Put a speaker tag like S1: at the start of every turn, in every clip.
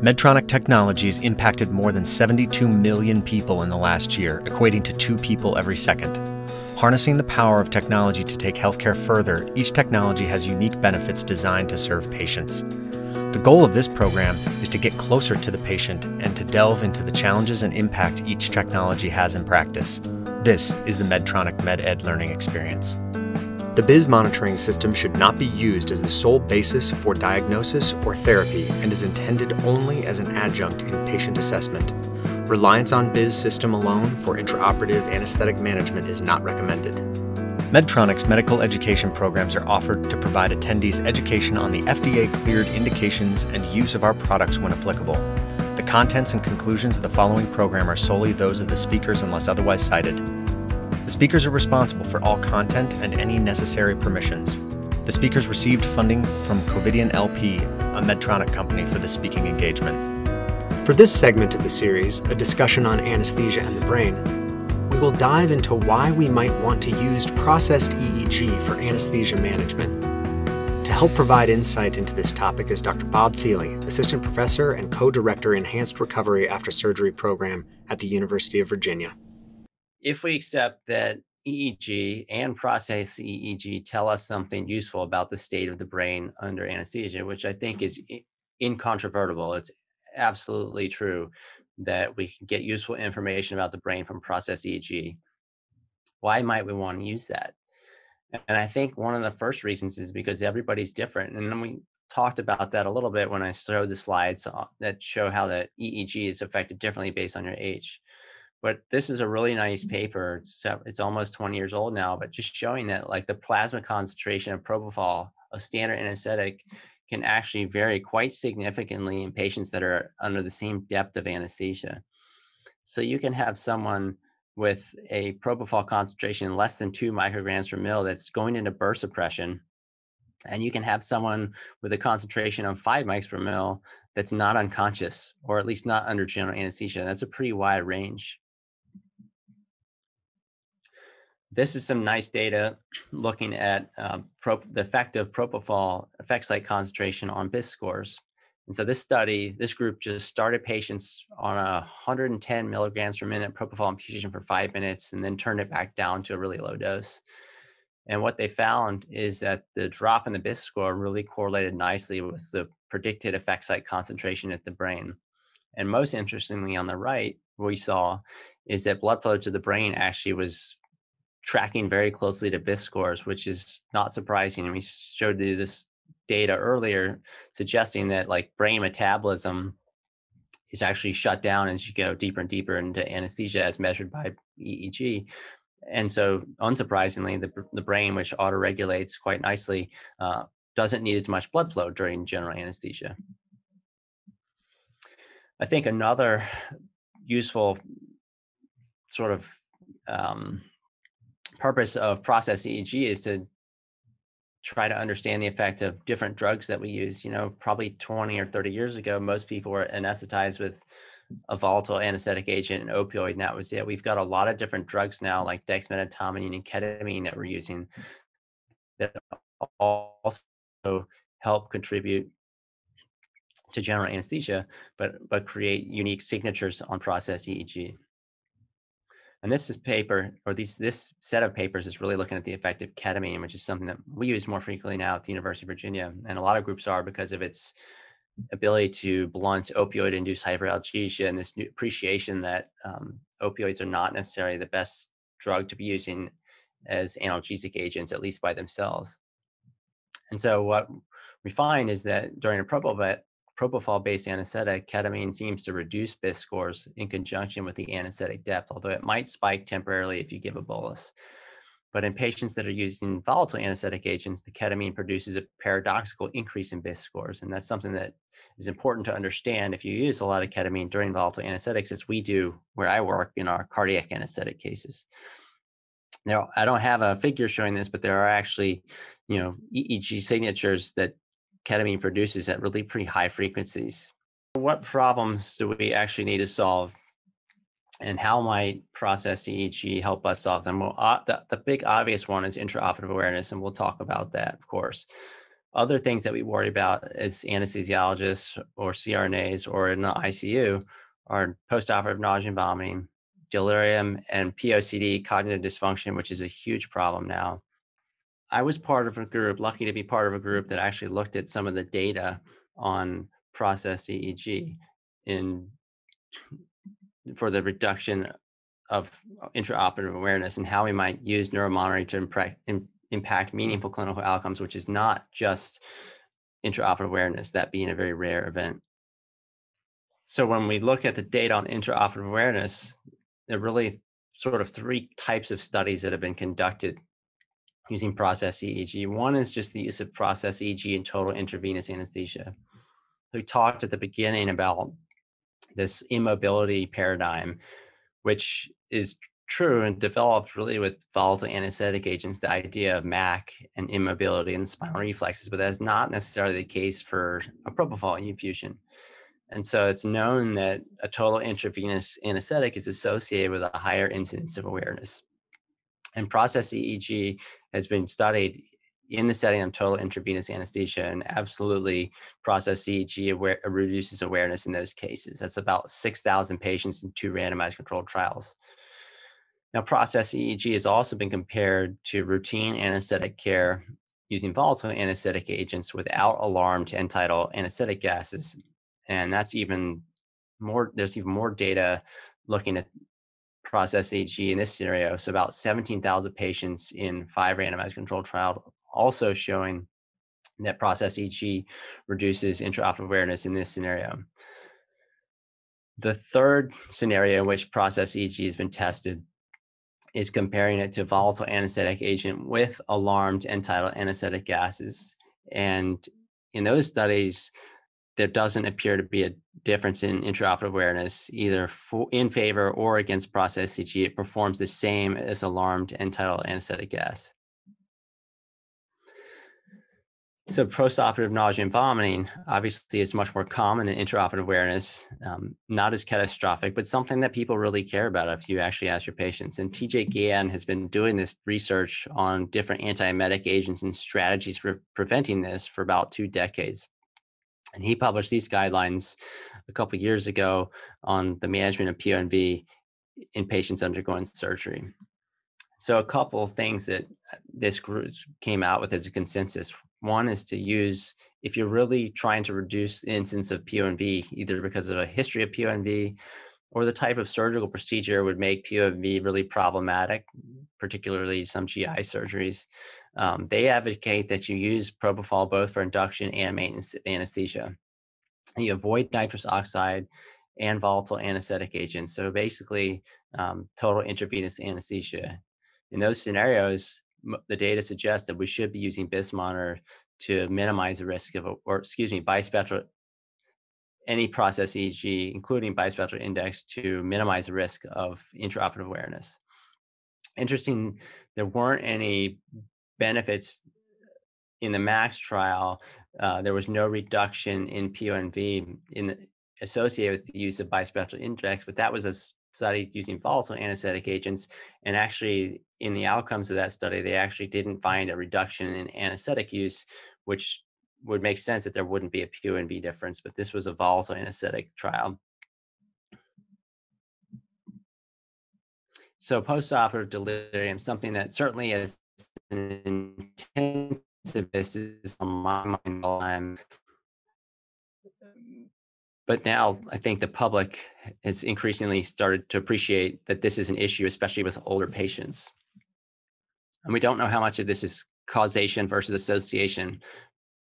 S1: Medtronic Technologies impacted more than 72 million people in the last year, equating to two people every second. Harnessing the power of technology to take healthcare further, each technology has unique benefits designed to serve patients. The goal of this program is to get closer to the patient and to delve into the challenges and impact each technology has in practice. This is the Medtronic MedEd learning experience. The BIS monitoring system should not be used as the sole basis for diagnosis or therapy and is intended only as an adjunct in patient assessment. Reliance on BIS system alone for intraoperative anesthetic management is not recommended. Medtronic's medical education programs are offered to provide attendees education on the FDA cleared indications and use of our products when applicable. The contents and conclusions of the following program are solely those of the speakers unless otherwise cited. The speakers are responsible for all content and any necessary permissions. The speakers received funding from Covidien LP, a Medtronic company, for the speaking engagement. For this segment of the series, a discussion on anesthesia and the brain, we will dive into why we might want to use processed EEG for anesthesia management. To help provide insight into this topic is Dr. Bob Thiele, Assistant Professor and Co-Director Enhanced Recovery After Surgery Program at the University of Virginia
S2: if we accept that EEG and process EEG tell us something useful about the state of the brain under anesthesia, which I think is incontrovertible. It's absolutely true that we can get useful information about the brain from process EEG. Why might we want to use that? And I think one of the first reasons is because everybody's different. And then we talked about that a little bit when I showed the slides uh, that show how the EEG is affected differently based on your age. But this is a really nice mm-hmm. paper. It's, it's almost 20 years old now, but just showing that like the plasma concentration of propofol, a standard anesthetic, can actually vary quite significantly in patients that are under the same depth of anesthesia. So you can have someone with a propofol concentration less than two micrograms per mil that's going into burst suppression. And you can have someone with a concentration of five mics per mil that's not unconscious, or at least not under general anesthesia. That's a pretty wide range. This is some nice data looking at uh, pro- the effect of propofol effect site concentration on BIS scores. And so this study, this group just started patients on a 110 milligrams per minute propofol infusion for five minutes and then turned it back down to a really low dose. And what they found is that the drop in the BIS score really correlated nicely with the predicted effect site concentration at the brain. And most interestingly, on the right, we saw is that blood flow to the brain actually was tracking very closely to BIS scores, which is not surprising. And we showed you this data earlier suggesting that like brain metabolism is actually shut down as you go deeper and deeper into anesthesia as measured by EEG. And so, unsurprisingly, the, the brain, which autoregulates quite nicely, uh, doesn't need as much blood flow during general anesthesia. I think another useful sort of um, purpose of process EEG is to try to understand the effect of different drugs that we use. You know, probably 20 or 30 years ago, most people were anesthetized with a volatile anesthetic agent and opioid, and that was it. We've got a lot of different drugs now, like dexmedetomidine and ketamine, that we're using that also help contribute to general anesthesia, but but create unique signatures on process EEG. And this is paper, or these this set of papers is really looking at the effect of ketamine, which is something that we use more frequently now at the University of Virginia, and a lot of groups are because of its ability to blunt opioid-induced hyperalgesia and this new appreciation that um, opioids are not necessarily the best drug to be using as analgesic agents, at least by themselves. And so what we find is that during a propofol propofol-based anesthetic, ketamine seems to reduce BIS scores in conjunction with the anesthetic depth, although it might spike temporarily if you give a bolus. But in patients that are using volatile anesthetic agents, the ketamine produces a paradoxical increase in BIS scores. And that's something that is important to understand if you use a lot of ketamine during volatile anesthetics, as we do where I work in our cardiac anesthetic cases. Now, I don't have a figure showing this, but there are actually, you know, EEG signatures that ketamine produces at really pretty high frequencies. What problems do we actually need to solve? And how might process EEG help us solve them? Well, uh, the, the big obvious one is intraoperative awareness, and we'll talk about that, of course. Other things that we worry about as anesthesiologists or CRNAs or in the ICU are postoperative nausea and vomiting, delirium, and POCD, cognitive dysfunction, which is a huge problem now. I was part of a group, lucky to be part of a group that actually looked at some of the data on process EEG in for the reduction of intraoperative awareness and how we might use neuromonitoring to impact, impact meaningful clinical outcomes, which is not just intraoperative awareness, that being a very rare event. So when we look at the data on intraoperative awareness, there are really sort of three types of studies that have been conducted using process EEG. One is just the use of process EEG in total intravenous anesthesia. We talked at the beginning about this immobility paradigm, which is true and developed really with volatile anesthetic agents, the idea of MAC and immobility and spinal reflexes, but that's not necessarily the case for a propofol infusion. And so it's known that a total intravenous anesthetic is associated with a higher incidence of awareness. And process EEG has been studied in the setting of total intravenous anesthesia and absolutely process EEG aware, reduces awareness in those cases. That's about 6,000 patients in two randomized controlled trials. Now, process EEG has also been compared to routine anesthetic care using volatile anesthetic agents without alarm to end-tidal anesthetic gases. And that's even more, there's even more data looking at process EEG in this scenario. So about 17,000 patients in five randomized controlled trial also showing that process EEG reduces intraoperative awareness in this scenario. The third scenario in which process EEG has been tested is comparing it to volatile anesthetic agent with alarmed end-tidal anesthetic gases. And in those studies, there doesn't appear to be a difference in intraoperative awareness, either for, in favor or against process EEG. It performs the same as alarmed end-tidal anesthetic gas. So postoperative nausea and vomiting, obviously, is much more common than intraoperative awareness, um, not as catastrophic, but something that people really care about if you actually ask your patients. And TJ Gan has been doing this research on different antiemetic agents and strategies for preventing this for about two decades. And he published these guidelines a couple years ago on the management of PONV in patients undergoing surgery. So a couple of things that uh, this group came out with as a consensus. One is to use, if you're really trying to reduce the incidence of PONV, either because of a history of PONV or the type of surgical procedure would make PONV really problematic, particularly some GI surgeries, um, they advocate that you use propofol both for induction and maintenance anesthesia. You avoid nitrous oxide and volatile anesthetic agents. So basically, um, total intravenous anesthesia. In those scenarios, the data suggests that we should be using BIS monitor to minimize the risk of, or excuse me, bispectral, any process EEG, including bispectral index, to minimize the risk of intraoperative awareness. Interesting, there weren't any benefits in the MACS trial. Uh, there was no reduction in PONV in the, associated with the use of bispectral index, but that was a study using volatile anesthetic agents. And actually, in the outcomes of that study, they actually didn't find a reduction in anesthetic use, which would make sense that there wouldn't be a PONV difference, but this was a volatile anesthetic trial. So postoperative delirium, something that certainly is an intensivist is on my mind but now I think the public has increasingly started to appreciate that this is an issue, especially with older patients. And we don't know how much of this is causation versus association,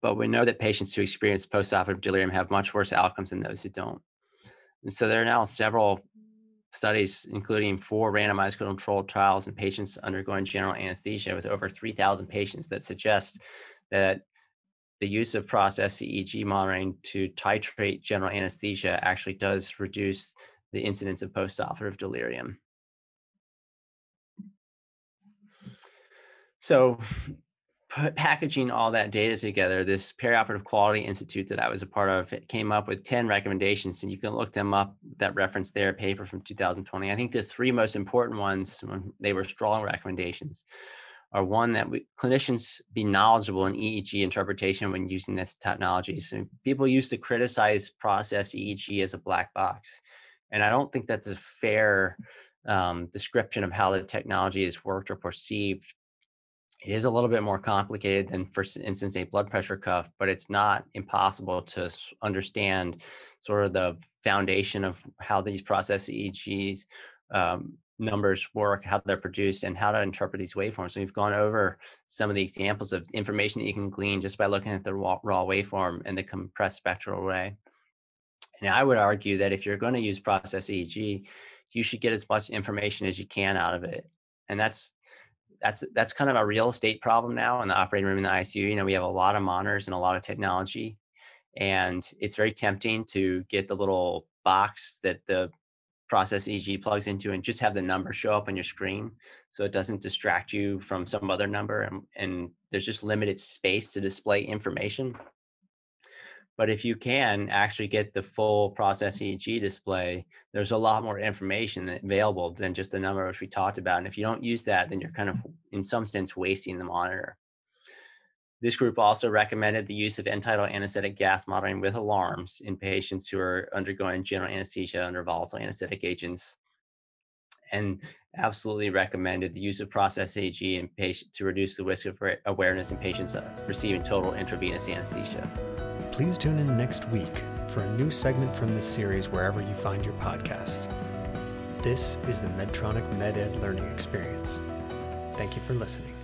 S2: but we know that patients who experience postoperative delirium have much worse outcomes than those who don't. And so there are now several studies, including four randomized controlled trials in patients undergoing general anesthesia with over 3,000 patients that suggest that the use of process EEG monitoring to titrate general anesthesia actually does reduce the incidence of postoperative delirium. So packaging all that data together, this Perioperative Quality Institute that I was a part of came up with 10 recommendations, and you can look them up, that reference there, paper from 2020. I think the three most important ones, they were strong recommendations, are one that we, clinicians be knowledgeable in EEG interpretation when using this technology. So people used to criticize process EEG as a black box, and I don't think that's a fair um, description of how the technology is worked or perceived. It is a little bit more complicated than, for instance, a blood pressure cuff, but it's not impossible to understand sort of the foundation of how these process EEGs um, numbers work, how they're produced, and how to interpret these waveforms. So we've gone over some of the examples of information that you can glean just by looking at the raw, raw waveform and the compressed spectral array. And I would argue that if you're going to use process EEG, you should get as much information as you can out of it. And that's that's that's kind of a real estate problem now in the operating room in the ICU. You know, we have a lot of monitors and a lot of technology, and it's very tempting to get the little box that the process EEG plugs into and just have the number show up on your screen so it doesn't distract you from some other number and, and there's just limited space to display information. But if you can actually get the full process EEG display, there's a lot more information available than just the number which we talked about. And if you don't use that, then you're kind of, in some sense, wasting the monitor. This group also recommended the use of end-tidal anesthetic gas monitoring with alarms in patients who are undergoing general anesthesia under volatile anesthetic agents and absolutely recommended the use of process EEG in patients to reduce the risk of awareness in patients uh, receiving total intravenous anesthesia.
S1: Please tune in next week for a new segment from this series wherever you find your podcast. This is the Medtronic MedEd Learning Experience. Thank you for listening.